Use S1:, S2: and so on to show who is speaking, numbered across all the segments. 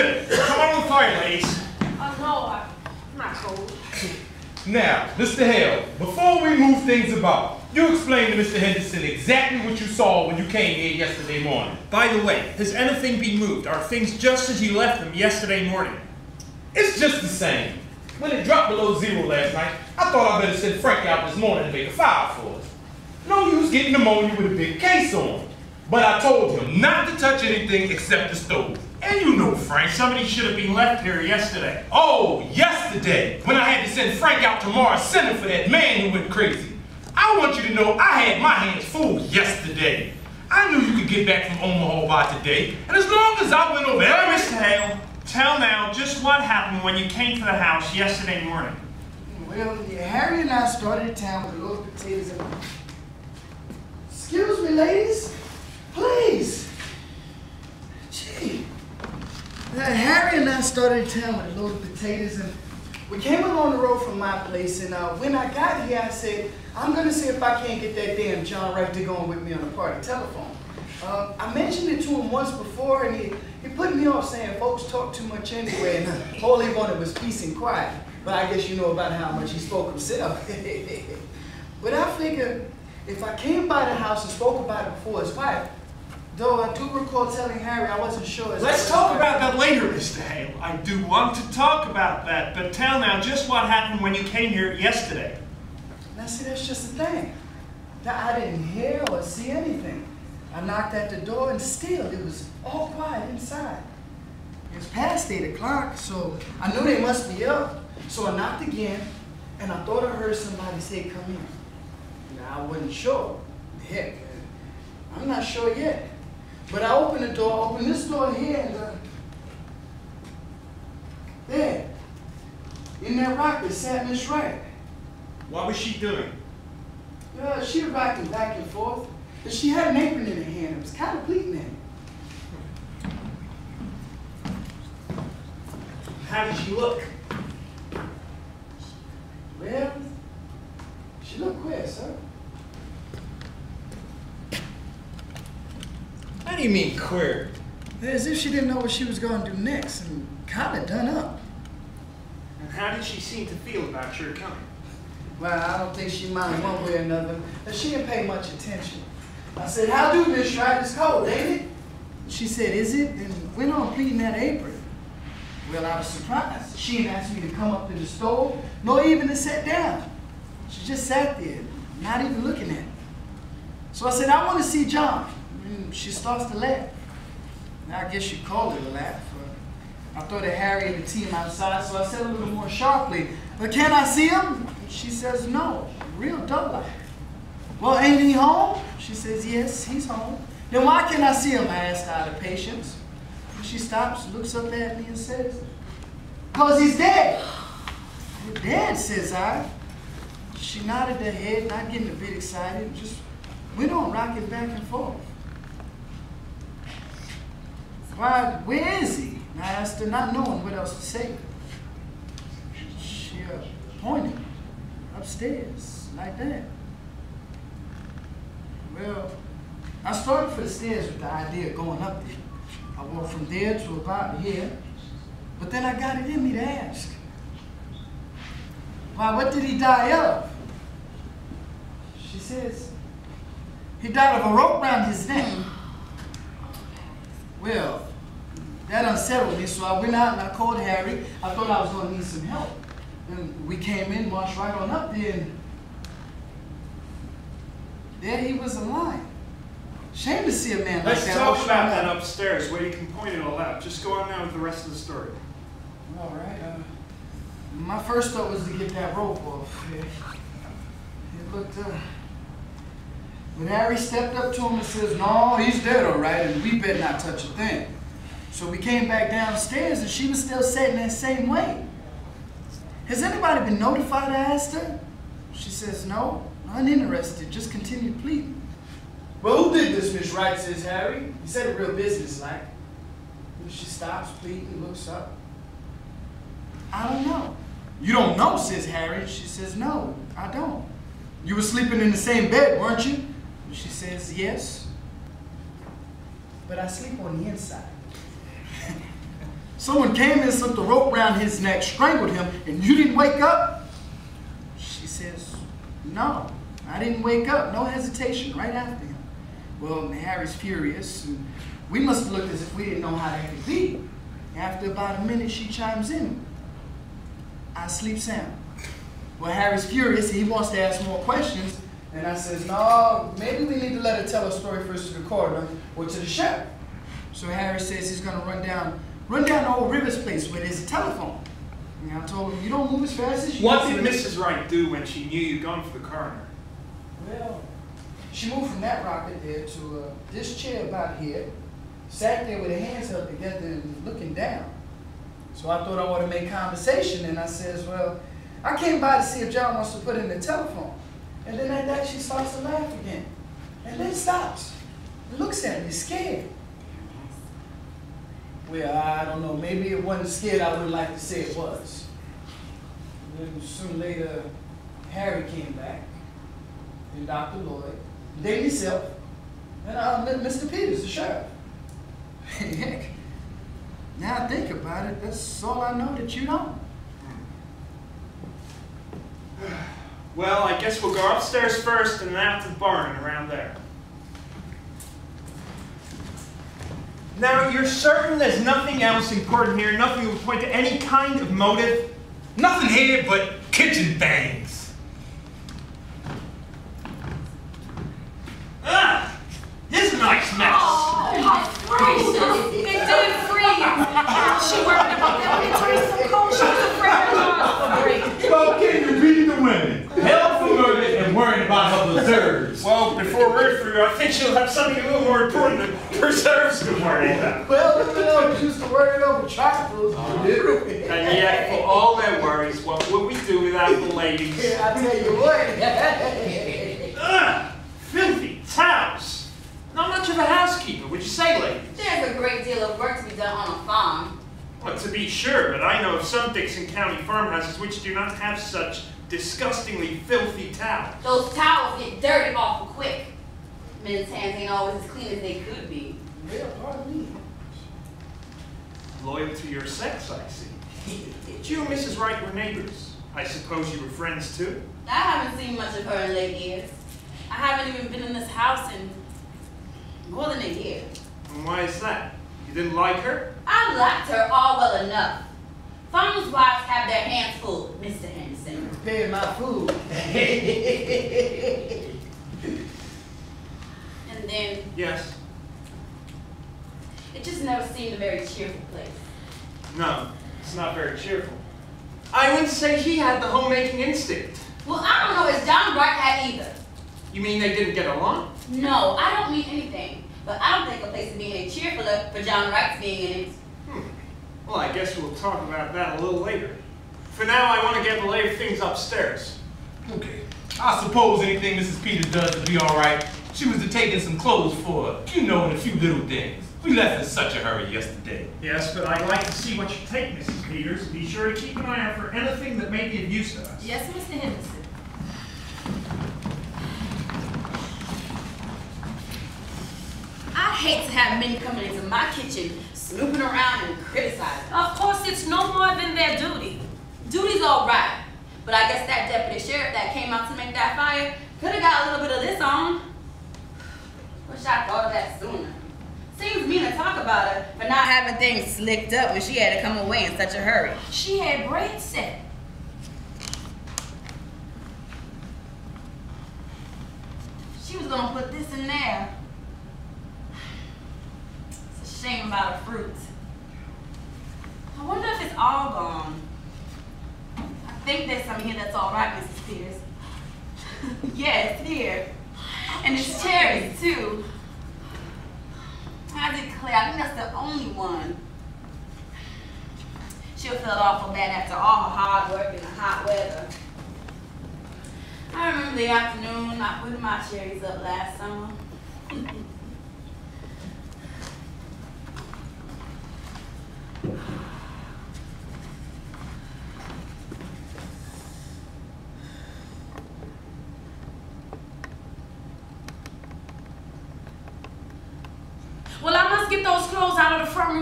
S1: Good. Come on on the fire, ladies.
S2: Oh, no, I'm not cold.
S3: Now, Mr. Hale, before we move things about, you explain to Mr. Henderson exactly what you saw when you came here yesterday morning.
S1: By the way, has anything been moved? Are things just as you left them yesterday morning?
S3: It's just the same. When it dropped below zero last night, I thought I'd better send Frank out this morning to make a fire for us. No use getting pneumonia with a big case on. But I told him not to touch anything except the stove. And you know Frank.
S1: Somebody should have been left here yesterday.
S3: Oh, yesterday, when I had to send Frank out to Morris Center for that man who went crazy. I want you to know I had my hands full yesterday. I knew you could get back from Omaha by today, and as long as I went over
S1: Well,
S3: there,
S1: Mr. Hale, tell now just what happened when you came to the house yesterday morning.
S4: Well, Harry and I started town with a load of potatoes and... Excuse me, ladies. Please. Gee. Uh, Harry and I started town with little potatoes and we came along the road from my place and uh, when I got here, I said, I'm gonna see if I can't get that damn John Wright to go on with me on the party telephone. Uh, I mentioned it to him once before and he, he put me off saying folks talk too much anyway and all he wanted was peace and quiet. But I guess you know about how much he spoke himself. but I figured if I came by the house and spoke about it before his wife, though I do recall telling Harry I wasn't sure. as
S1: Let's talk about that later, Mr. Hale. I do want to talk about that, but tell now just what happened when you came here yesterday.
S4: Now see, that's just the thing. Now, I didn't hear or see anything. I knocked at the door and still it was all quiet inside. It was past eight o'clock, so I knew they must be up. So I knocked again, and I thought I heard somebody say, come in. Now, I wasn't sure. Heck, I'm not sure yet. But I opened the door, opened this door here, and uh, there, in that rocker sat Miss Wright.
S1: What was she doing?
S4: Yeah, she was rocking back and forth. And she had an apron in her hand. It was kind of pleating in.
S1: How did she look?
S4: Well, she looked queer, sir.
S3: How do you mean queer?
S4: As if she didn't know what she was going to do next and kind of done up.
S1: And how did she seem to feel about your coming?
S4: Well, I don't think she minded one way or another. but she didn't pay much attention. I said, how do, Miss Wright? It's cold, ain't it? She said, is it? And went on pleating that apron. Well, I was surprised. She didn't ask me to come up to the stove, nor even to sit down. She just sat there, not even looking at me. So I said, I want to see John. And she starts to laugh. Now, I guess you call it a laugh. I thought of Harry and the team outside, so I said a little more sharply, but can I see him? She says, no, real dull-like. Well, ain't he home? She says, yes, he's home. Then why can't I see him? I asked out of patience. She stops, looks up at me and says, because he's dead. You're dead, says I. She nodded her head, not getting a bit excited, just went on rocking back and forth. Why, where is he? I asked her, not knowing what else to say. She uh, pointed upstairs, like that. Well, I started for the stairs with the idea of going up there. I walked from there to about here, but then I got it in me to ask. Why, what did he die of? She says, he died of a rope around his neck. Well, that unsettled me, so I went out and I called Harry. I thought I was going to need some help. And we came in, marched right on up there, and there he was alive. Shame to see a man
S1: Let's
S4: like that.
S1: Let's
S4: talk
S1: about that upstairs where you can point it all out. Just go on now with the rest of the story.
S4: All right. Uh, my first thought was to get that rope off. It, it looked. Uh, when Harry stepped up to him and says, "No, he's dead, all right, and we better not touch a thing." So we came back downstairs, and she was still sitting that same way. Has anybody been notified? I asked her. She says, "No, uninterested. Just continue pleading." Well, who did this, Miss Wright? Says Harry. He said it real businesslike. She stops, pleading, looks up. I don't know. You don't know, says Harry. She says, no, I don't. You were sleeping in the same bed, weren't you? She says, yes. But I sleep on the inside. Someone came and slipped a rope around his neck, strangled him, and you didn't wake up? She says, no, I didn't wake up. No hesitation, right after him. Well, Harry's furious, and we must have looked as if we didn't know how that could be. After about a minute, she chimes in. I sleep sound. Well, Harry's furious, he wants to ask more questions, and I says, no, maybe we need to let her tell her story first to the coroner or to the sheriff. So Harry says he's gonna run down, run down to old Rivers' place where there's a telephone. And I told him, you don't move as fast as you
S1: What did. Mrs. Wright do when she knew you'd gone for the coroner?
S4: Well, she moved from that rocket there to uh, this chair about here, sat there with her hands up together and looking down. So I thought I ought to make conversation, and I says, well, I came by to see if John wants to put in the telephone. And then at that, she starts to laugh again. And then stops. Looks at me, scared. Well, I don't know. Maybe it wasn't scared I would like to say it was. Then soon later, Harry came back, and Dr. Lloyd, then myself, and uh, Mr. Peters, the sheriff. Heck, now I think about it, that's all I know that you don't.
S1: Well, I guess we'll go upstairs first and then out to the barn and around there. Now, you're certain there's nothing else important here, nothing will point to any kind of motive?
S3: Nothing here but kitchen things.
S1: Ah! This is a nice mess.
S2: Oh, gracious. It did freeze. She worried about that when it turned so cold. She was afraid her jaws.
S3: Well, can you read the women? Held for murder and worrying about her preserves.
S1: Well, before we're through, I think she'll have something a little more important than preserves to worry about.
S4: Well, you know, used to worry over trifles.
S1: And yet, for all their worries, what would we do without the ladies?
S4: I tell you what.
S1: Ugh! Uh, filthy towels! Not much of a housekeeper, would you say, ladies?
S5: There's a great deal of work to be done on a farm.
S1: Well, to be sure, but I know of some Dickson County farmhouses which do not have such disgustingly filthy towels.
S5: Those towels get dirty awful quick. Men's hands ain't always as clean as they could be.
S4: Well, pardon me.
S1: Loyal to your sex, I see. You and Mrs. Wright were neighbors. I suppose you were friends too?
S5: I haven't seen much of her in late years. I haven't even been in this house in more than a year.
S1: And why is that? You didn't like her?
S5: I liked her all well enough. Farmers' wives have their hands full, Mr. Henderson.
S4: Paying my food.
S5: And then
S1: Yes.
S5: it just never seemed a very cheerful place.
S1: No, it's not very cheerful. I wouldn't say he had the homemaking instinct.
S5: Well, I don't know if John Wright had either.
S1: You mean they didn't get along?
S5: No, I don't mean anything. But I don't think a place would be any cheerfuler for John Wright being in it.
S1: Well, I guess we'll talk about that a little later. For now, I want to get the lay of things upstairs.
S3: Okay. I suppose anything Mrs. Peters does to be all right. She was to taking some clothes for her, you know, and a few little things. We left in such a hurry yesterday.
S1: Yes, but I'd like to see what you take, Mrs. Peters. Be sure to keep an eye out for anything that may be of use to us.
S2: Yes, Mr. Henderson.
S5: I hate to have men coming into my kitchen, snooping around and criticizing.
S2: Of course, it's no more than their duty.
S5: Duty's all right, but I guess that deputy sheriff that came out to make that fire could have got a little bit of this on. Wish I thought of that sooner. Seems mean to talk about her for not having things slicked up when she had to come away in such a hurry.
S2: She had braids set.
S5: She was gonna put this in there. A shame about her fruit. I wonder if it's all gone. I think there's some here that's all right, Mrs. Peters. yes, here. And it's cherries, too. I declare, I think that's the only one. She'll feel awful bad after all her hard work in the hot weather. I remember the afternoon I put my cherries up last summer.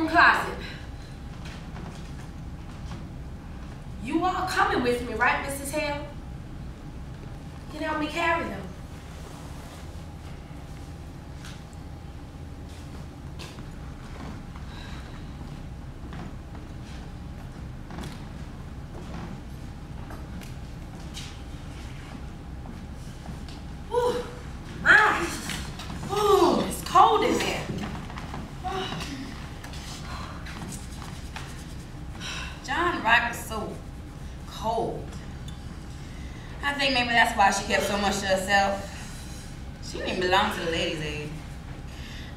S2: closet. You all coming with me, right, Mrs. Hale? Can help me carry them.
S5: Maybe that's why she kept so much to herself. She didn't belong to the ladies' aid.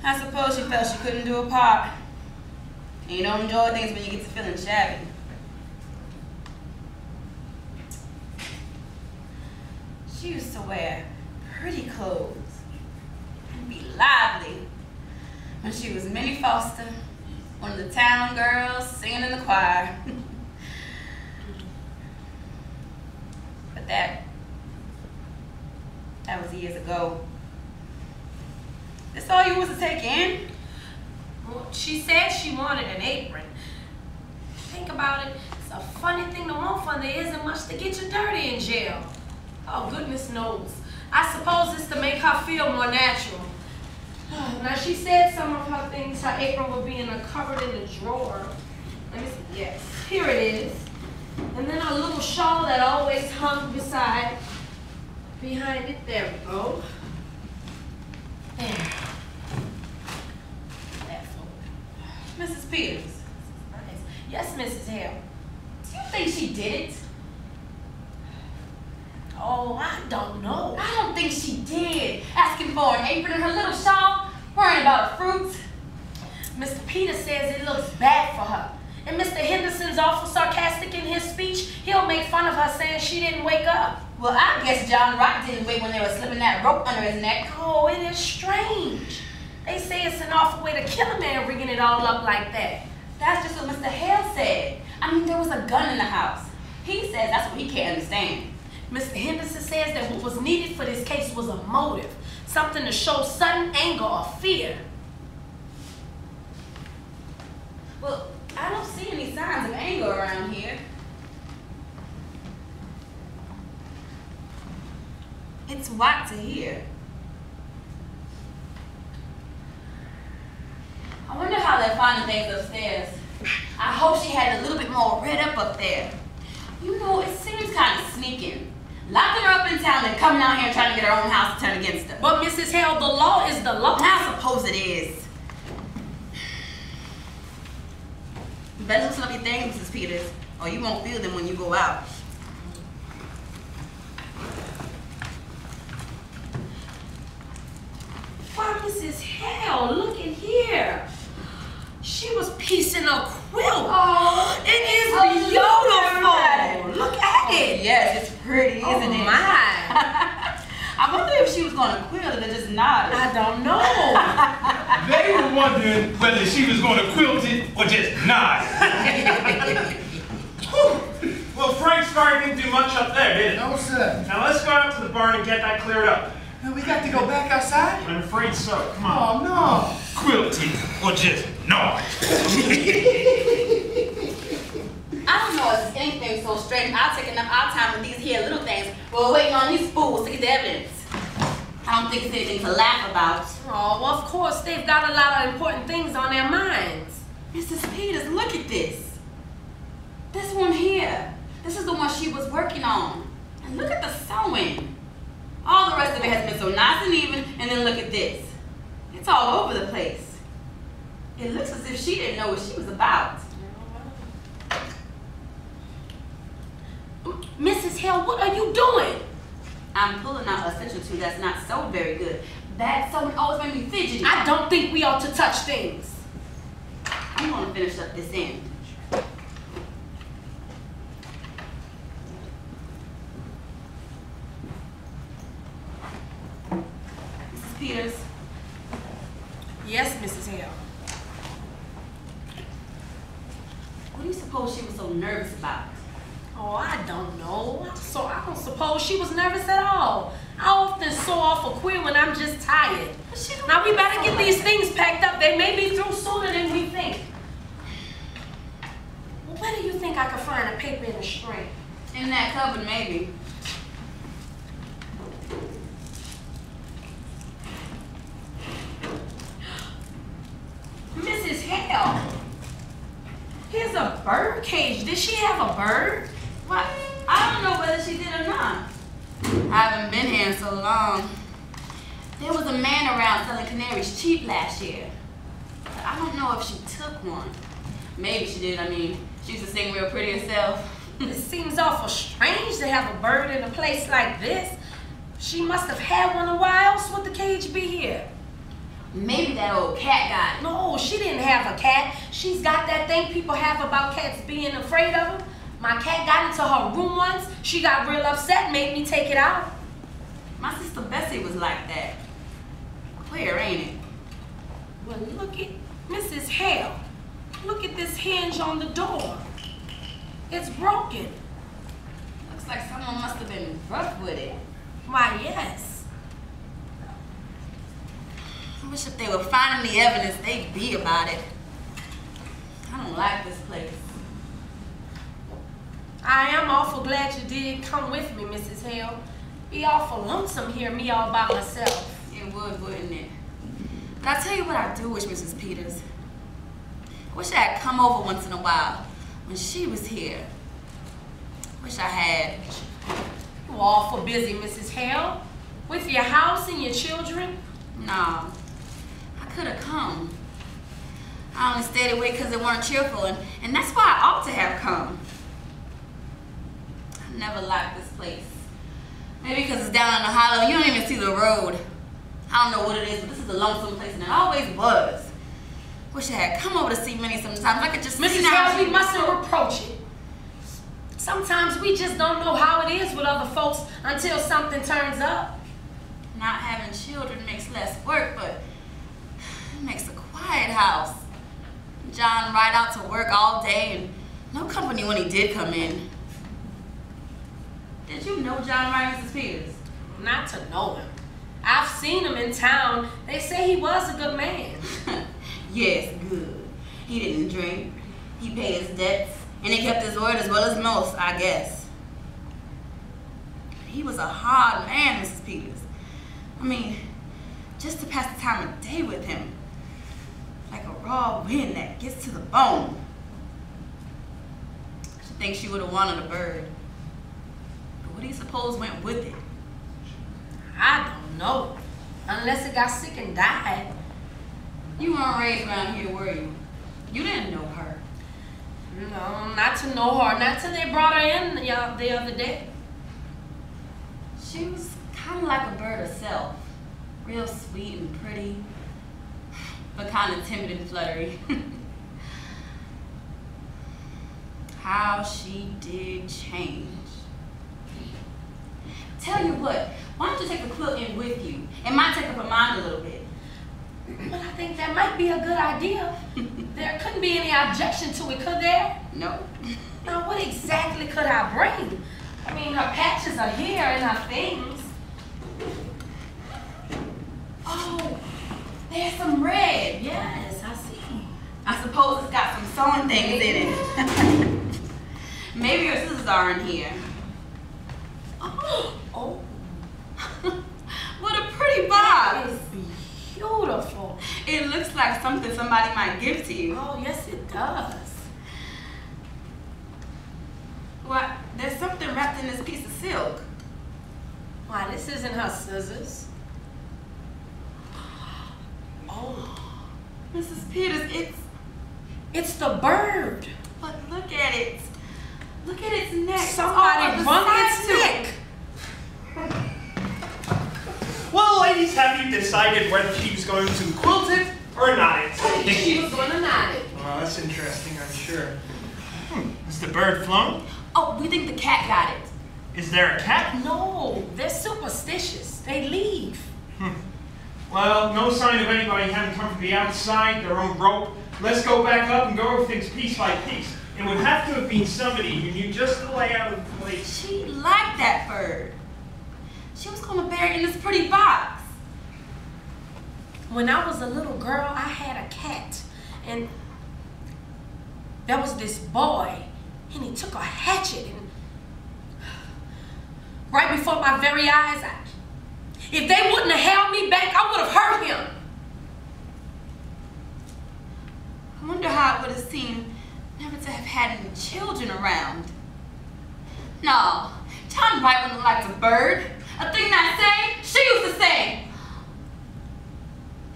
S5: I suppose she felt she couldn't do a part. And you don't enjoy things when you get to feeling shabby. She used to wear pretty clothes and be lively. When she was Minnie Foster, one of the town girls singing in the choir. but that, that was years ago. That's all you was to take in?
S2: Well, she said she wanted an apron. Think about it. It's a funny thing to want fun. There isn't much to get you dirty in jail. Oh, goodness knows. I suppose it's to make her feel more natural. Now, she said some of her things, her apron would be in a cupboard in the drawer. Let me see. Yes, here it is. And then a little shawl that always hung beside, behind it. There we go. There. That's.
S5: Mrs. Peters.
S2: Nice. Yes, Mrs. Hale. Do you think she did it? Oh, I don't know.
S5: I don't think she did. Asking for an apron and her little shawl, worrying about fruits.
S2: Mr. Peters says it looks bad for her. And Mr. Henderson's awful sarcastic in his speech. He'll make fun of her saying she didn't wake up.
S5: Well, I guess John Wright didn't wait when they were slipping that rope under his neck.
S2: Oh, it is strange. They say it's an awful way to kill a man rigging it all up like that.
S5: That's just what Mr. Hale said. I mean, there was a gun in the house. He says that's what he can't understand.
S2: Mr. Henderson says that what was needed for this case was a motive, something to show sudden anger or fear.
S5: Well, I don't see any signs of anger around here. It's white to hear. I wonder how they're finding things upstairs. I hope she had a little bit more red up up there. You know, it seems kind of sneaking. Locking her up in town and coming out here and trying to get her own house to turn against her.
S2: But Mrs. Hale, the law is the law.
S5: I suppose it is. You better loosen up your things, Mrs. Peters, or you won't feel them when you go out.
S2: Why, Mrs. Hale, look at here. She was piecing a quilt.
S5: Oh,
S2: it is
S5: oh,
S2: beautiful. Look at oh, it.
S5: Yes, it's pretty, oh, isn't
S2: oh,
S5: it?
S2: my.
S5: I wonder if she was going to quilt it or just nod.
S2: I don't know.
S3: They were wondering whether she was going to quilt it or just nod.
S1: Well, Frank's car didn't do much up there, did it?
S4: No, sir.
S1: Now let's go out to the barn and get that cleared up.
S4: Now we got to go back outside?
S1: I'm afraid so. Come on.
S4: Oh,
S3: Quilt it or just nod.
S5: I don't know if it's anything so strange. I'll take enough our time with these here little things. We're waiting on these fools to get the evidence. I don't think it's anything to laugh about.
S2: oh, well, of course, they've got a lot of important things on their minds.
S5: Mrs. Peters, look at this. This one here. This is the one she was working on. And look at the sewing. Rest of it has been so nice and even, and then look at this. It's all over the place. It looks as if she didn't know what she was about.
S2: Mrs. Hale, what are you doing?
S5: I'm pulling out a or two that's not so very good. That sewing always made me fidgety.
S2: I don't think we ought to touch things.
S5: I'm gonna finish up this end. Mrs. Peters,
S2: Yes, Mrs. Hale.
S5: what do you suppose she was so nervous about?
S2: Oh, I don't know. So I don't suppose she was nervous at all. I often so awful queer when I'm just tired. Now we better get these things packed up. They may be through sooner than we think. Well, where do you think I could find a paper in a restraint.
S5: In that cupboard, maybe.
S2: Mrs. Hale, here's a bird cage. Did she have a bird?
S5: What? I don't know whether she did or not. I haven't been here in so long. There was a man around selling canaries cheap last year. But I don't know if she took one. Maybe she did. I mean, she used to sing real pretty herself.
S2: It seems awful strange to have a bird in a place like this. She must have had one, or why else would the cage be here?
S5: Maybe that old cat got it.
S2: No, she didn't have a cat. She's got that thing people have about cats being afraid of them. My cat got into her room once. She got real upset, and made me take it out.
S5: My sister Bessie was like that. Queer, ain't it?
S2: Well, look at Mrs. Hale. Look at this hinge on the door. It's broken.
S5: Looks like someone must have been rough with it.
S2: Why, yes.
S5: I wish if they were finding the evidence, they'd be about it. I don't like this place.
S2: I am awful glad you did come with me, Mrs. Hale. Be awful lonesome here, me all by myself.
S5: It would, wouldn't it? But I'll tell you what I do wish, Mrs. Peters. I wish I had come over once in a while when she was here. Wish I had.
S2: You awful busy, Mrs. Hale. With your house and your children.
S5: No, I could have come. I only stayed away because they weren't cheerful, and, and that's why I ought to have come. I never liked this place. Maybe because it's down in the hollow, you don't even see the road. I don't know what it is, but this is a lonesome place, and it always was. Wish I had come over to see Minnie sometimes. I could just
S2: Mrs.
S5: see now
S2: we mustn't reproach it. Sometimes we just don't know how it is with other folks until something turns up.
S5: Not having children makes less work, but it makes a quiet house. John Wright out to work all day and no company when he did come in. Did you know John Mrs. Peters?
S2: Not to know him. I've seen him in town. They say he was a good man.
S5: yes, good. He didn't drink. He paid his debts, and he kept his word as well as most, I guess. He was a hard man, Mrs. Peters. I mean, just to pass the time of day with him, like a raw wind that gets to the bone. She thinks she would have wanted a bird. But what do you suppose went with it?
S2: I don't know. Unless it got sick and died.
S5: You weren't raised around here, were you? You didn't know her.
S2: No, not to know her. Not till they brought her in the, uh, the other day.
S5: She was kind of like a bird herself. Real sweet and pretty, but kind of timid and fluttery. How she did change. Tell you what, why don't you take the quilt in with you? It might take up her mind a little bit.
S2: But I think that might be a good idea. there couldn't be any objection to it, could there?
S5: No?
S2: Now, what exactly could I bring? I mean, her patches are here and her things.
S5: Oh, there's some red.
S2: Yes, I see.
S5: I suppose it's got some sewing things in it. Maybe your scissors are in here.
S2: Oh, oh
S5: what a pretty box.
S2: is beautiful.
S5: It looks like something somebody might give to you.
S2: Oh, yes, it does.
S5: What? There's something wrapped in this piece of silk.
S2: Why, this isn't her scissors. Oh,
S5: Mrs. Peters, it's.
S2: it's the bird.
S5: But look at it. Look at its neck. It's
S2: Somebody
S5: of the
S2: wrung its neck.
S1: Well, ladies, have you decided whether she's going to quilt it or not? it?
S2: She was gonna knot it.
S1: Well, that's interesting, I'm sure. Hmm. Is the bird flown?
S5: Oh, we think the cat got it.
S1: Is there a cat?
S2: No, they're superstitious. They leave.
S1: Well, no sign of anybody having come from the outside, their own rope. Let's go back up and go over things piece by piece. It would have to have been somebody who knew just the layout of the place.
S5: She liked that bird. She was gonna bury it in this pretty box.
S2: When I was a little girl, I had a cat, and there was this boy. and he took a hatchet and right before my very eyes, I, if they wouldn't have held me back, I would have hurt him.
S5: I wonder how it would have seemed never to have had any children around. No, John Wright wouldn't like a bird. A thing that sang, she used to sing.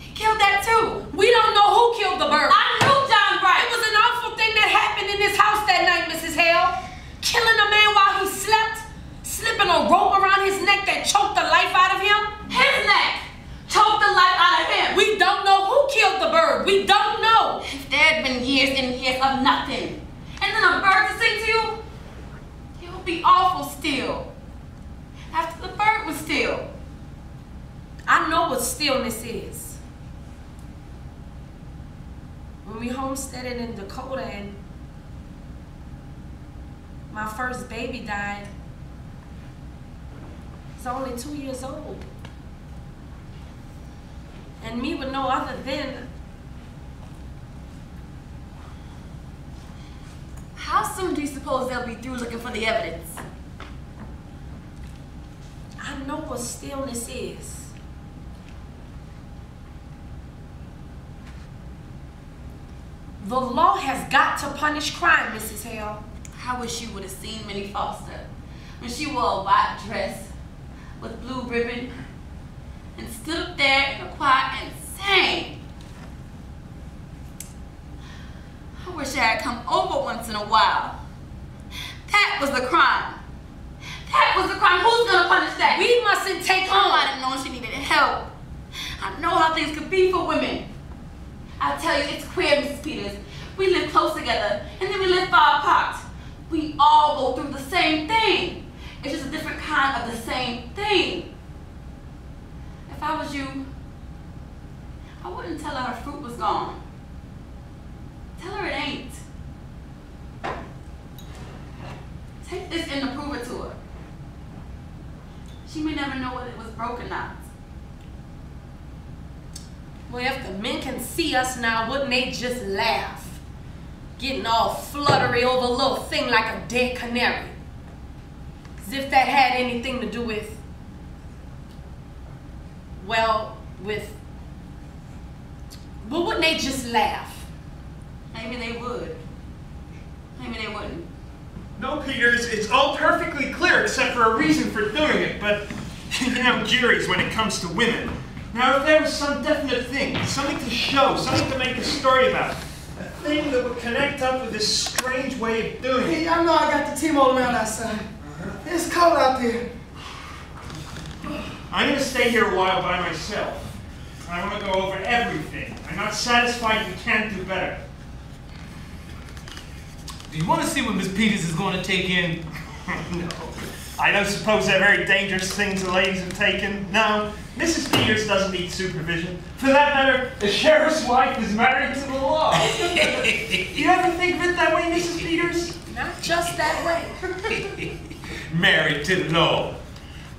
S5: He killed that too.
S2: We don't know who killed the bird.
S5: I knew John Wright.
S2: It was an awful thing that happened in this house that night, Mrs. Hale. Killing a man while he slept, slipping a rope around his neck that choked the life out of him.
S5: His neck choked the life out of him.
S2: We don't know who killed the bird. We don't know.
S5: If there had been years and years of nothing, and then a bird to sing to you, it would be awful still. After the bird was still.
S2: I know what stillness is. When we homesteaded in Dakota and my first baby died, I was only two years old. And me with no other then,
S5: How soon do you suppose they'll be through
S2: I know what stillness is. The law has got to punish crime, Mrs. Hale.
S5: I wish you would have seen Minnie Foster when she wore a white dress with blue ribbon and stood up there in the choir and sang. I wish I had come over once in a while. That was the crime. That was the crime. Who's gonna punish that?
S2: We mustn't take
S5: Oh, I
S2: on.
S5: didn't know she needed help. I know how things could be for women. I tell you, it's queer, Mrs. Peters. We live close together, and then we live far apart. We all go through the same thing. It's just a different kind of the same thing. If I was you, I wouldn't tell her her fruit was gone. Tell her it ain't. Take this in and prove it to her. She may never know whether it was broken or not.
S2: Well, if the men can see us now, wouldn't they just laugh? Getting all fluttery over a little thing like a dead canary. As if that had anything to do with, well, with, but wouldn't they just laugh?
S5: Maybe they would. Maybe they wouldn't.
S1: No, Peters, it's all perfectly clear except for a reason for doing it, but you know, juries when it comes to women. Now, if there was some definite thing, something to show, something to make a story about, a thing that would connect up with this strange way of doing it.
S4: Hey,
S1: it.
S4: I know I got the team all around outside. Uh-huh. It's cold out there.
S1: I'm going to stay here a while by myself. I want to go over everything. I'm not satisfied you can't do better.
S3: Do you want to see what Miss Peters is going to take in?
S1: no. I don't suppose they're very dangerous things the ladies have taken. No, Mrs. Peters doesn't need supervision. For that matter, the sheriff's wife is married to the law. you ever think of it that way, Mrs. Peters?
S2: Not just that way.
S3: Married to the law.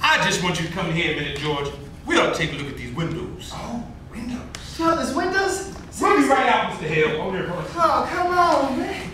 S3: I just want you to come here a minute, George. We ought to take a look at these windows.
S1: Oh, windows.
S4: So there's windows?
S3: We'll be right out, Mr. Hale.
S1: Hold your horse.
S4: Oh, come on, man.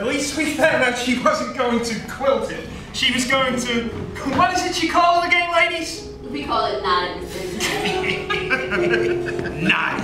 S1: Well, Henry, at least we found out she wasn't going to quilt it. She was going to. What is it you call it again, ladies?
S5: We call it knot in this business.
S3: Not.